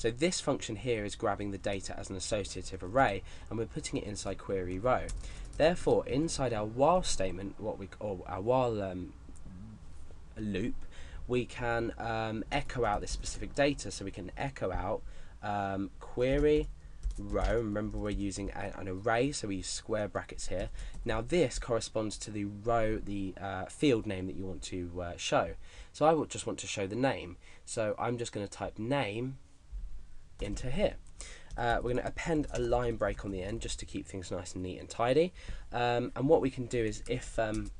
So this function here is grabbing the data as an associative array and we're putting it inside query row. Therefore, inside our while statement, what we or our while um, loop, we can um, echo out this specific data. So we can echo out um, query row. Remember, we're using a, an array, so we use square brackets here. Now, this corresponds to the row, the uh, field name that you want to uh, show. So I just want to show the name. So I'm just going to type name into here. Uh, we're going to append a line break on the end just to keep things nice and neat and tidy. Um, and what we can do is if um,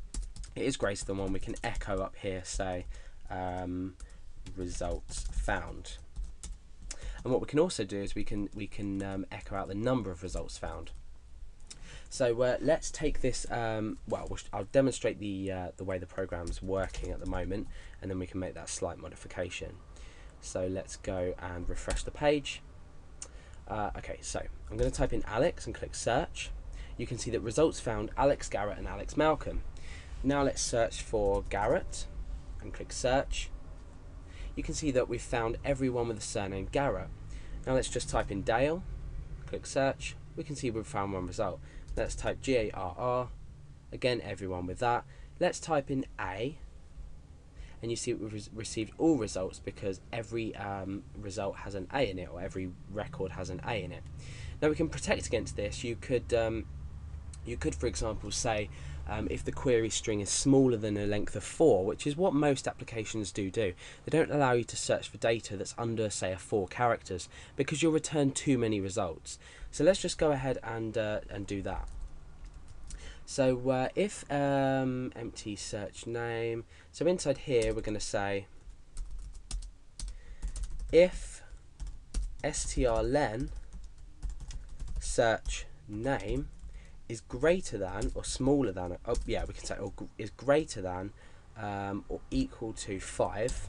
it is greater than one, we can echo up here, say, um, results found. And what we can also do is we can we can um, echo out the number of results found. So uh, let's take this. Um, well, I'll demonstrate the uh, the way the program's working at the moment, and then we can make that slight modification. So let's go and refresh the page. Uh, okay, so I'm going to type in Alex and click search. You can see that results found Alex Garrett and Alex Malcolm. Now let's search for Garrett and click search. You can see that we've found everyone with the surname Garrett. Now let's just type in Dale, click search. We can see we've found one result. Let's type G-A-R-R, again everyone with that. Let's type in A and you see we've received all results because every um, result has an A in it or every record has an A in it. Now we can protect against this. You could um, you could for example say um, if the query string is smaller than a length of 4, which is what most applications do do. They don't allow you to search for data that's under, say, a 4 characters, because you'll return too many results. So let's just go ahead and, uh, and do that. So uh, if um, empty search name, so inside here we're going to say if strlen search name is greater than or smaller than, oh yeah, we can say or is greater than um, or equal to 5,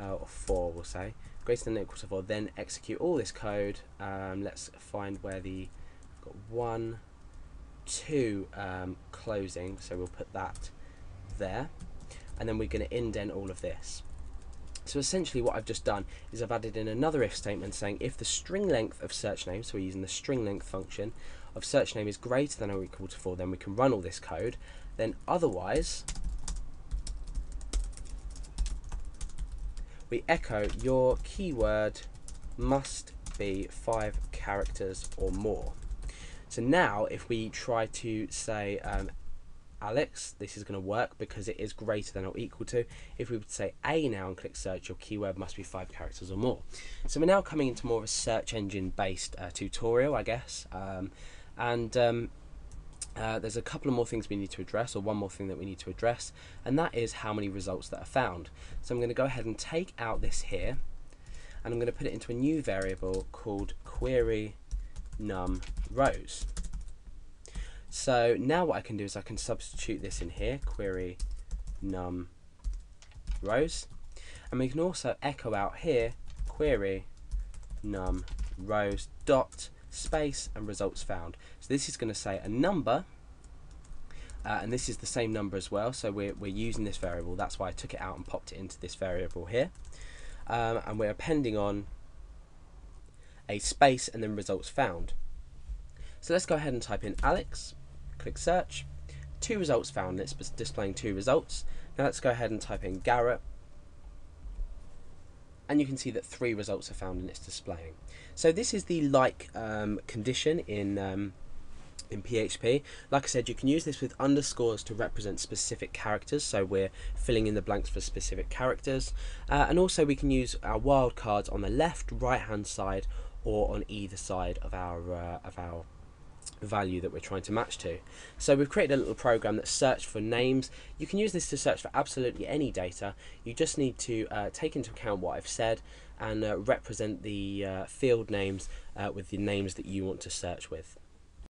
uh, or 4 we'll say, greater than or equal to 4, then execute all this code. Um, let's find where the, got 1, two um, closing, so we'll put that there, and then we're going to indent all of this. So essentially what I've just done is I've added in another if statement saying if the string length of search name, so we're using the string length function, of search name is greater than or equal to 4, then we can run all this code. Then otherwise, we echo your keyword must be 5 characters or more. So now if we try to say um, Alex, this is going to work because it is greater than or equal to. If we would say A now and click search, your keyword must be five characters or more. So we're now coming into more of a search engine based uh, tutorial, I guess. Um, and um, uh, there's a couple of more things we need to address, or one more thing that we need to address, and that is how many results that are found. So I'm going to go ahead and take out this here, and I'm going to put it into a new variable called query num rows. So now what I can do is I can substitute this in here, query num rows, and we can also echo out here query num rows dot space and results found. So this is going to say a number uh, and this is the same number as well so we're, we're using this variable that's why I took it out and popped it into this variable here um, and we're appending on a space and then results found. So let's go ahead and type in Alex, click search, two results found, it's displaying two results. Now let's go ahead and type in Garrett, and you can see that three results are found and it's displaying. So this is the like um, condition in um, in PHP. Like I said, you can use this with underscores to represent specific characters, so we're filling in the blanks for specific characters. Uh, and also we can use our wildcards on the left, right hand side, or on either side of our uh, of our value that we're trying to match to. So we've created a little program that search for names. You can use this to search for absolutely any data. You just need to uh, take into account what I've said and uh, represent the uh, field names uh, with the names that you want to search with.